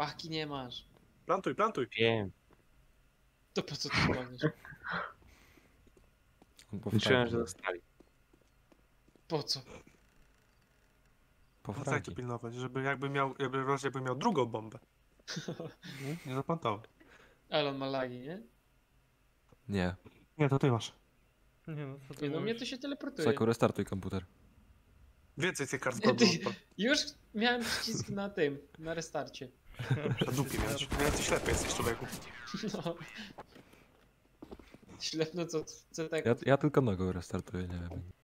Pachki nie masz. Plantuj, plantuj. Wiem. To po co ty robisz? Liczyłem, że dostali. Po co? Po No tak to pilnować, żeby jakby miał, jakby, w razie jakby miał drugą bombę. Nie, nie zaplantował. Ale on ma lagi, nie? Nie. Nie, to ty masz. Nie no, co ty no mnie to się teleportuje. Saku, restartuj komputer. Więcej tych kart zgodów Już miałem przycisk na tym, na restarcie. na dupie miałeś. No ja ty ślepy jesteś człowieku. No. Ślepno co, co tak. Ja, ja tylko nogą restartuję, nie wiem.